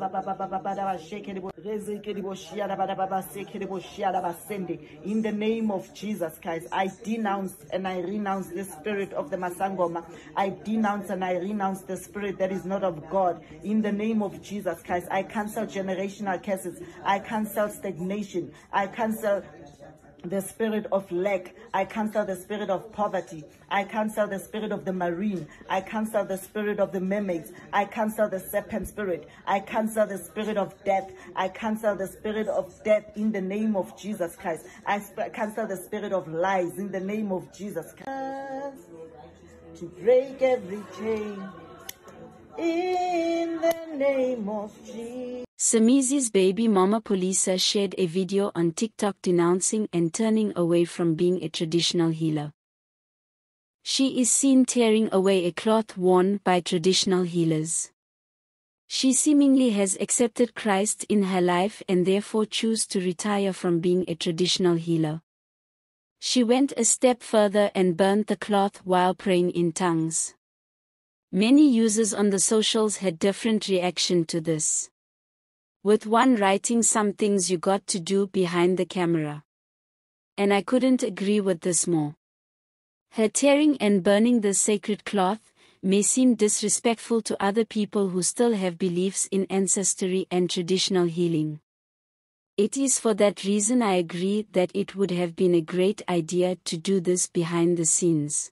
In the name of Jesus Christ, I denounce and I renounce the spirit of the Masangoma. I denounce and I renounce the spirit that is not of God. In the name of Jesus Christ, I cancel generational curses. I cancel stagnation. I cancel the spirit of lack. I cancel the spirit of poverty. I cancel the spirit of the marine. I cancel the spirit of the mermaids. I cancel the serpent spirit. I cancel the spirit of death. I cancel the spirit of death in the name of Jesus Christ. I cancel the spirit of lies in the name of Jesus Christ. To break every chain in the name of Jesus. Somizi's baby mama Palesa shared a video on TikTok denouncing and turning away from being a traditional healer. She is seen tearing away a cloth worn by traditional healers. She seemingly has accepted Christ in her life and therefore chose to retire from being a traditional healer. She went a step further and burned the cloth while praying in tongues. Many users on the socials had different reaction to this with one writing some things you got to do behind the camera. And I couldn't agree with this more. Her tearing and burning the sacred cloth may seem disrespectful to other people who still have beliefs in ancestry and traditional healing. It is for that reason I agree that it would have been a great idea to do this behind the scenes.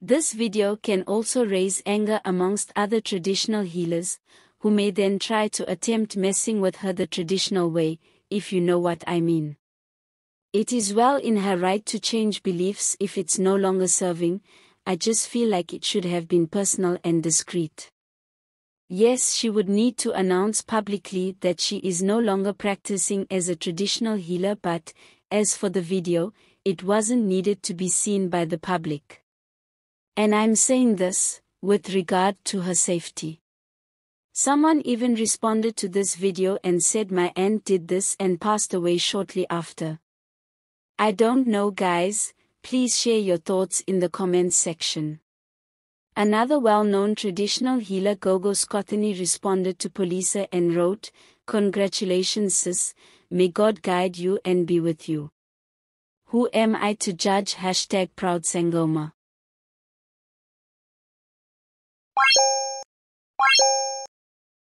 This video can also raise anger amongst other traditional healers, who may then try to attempt messing with her the traditional way, if you know what I mean. It is well in her right to change beliefs if it's no longer serving, I just feel like it should have been personal and discreet. Yes, she would need to announce publicly that she is no longer practicing as a traditional healer, but, as for the video, it wasn't needed to be seen by the public. And I'm saying this, with regard to her safety. Someone even responded to this video and said my aunt did this and passed away shortly after. I don't know guys, please share your thoughts in the comments section. Another well-known traditional healer Gogo Skhotheni responded to Palesa and wrote, Congratulations sis, may God guide you and be with you. Who am I to judge hashtag proud Sangoma.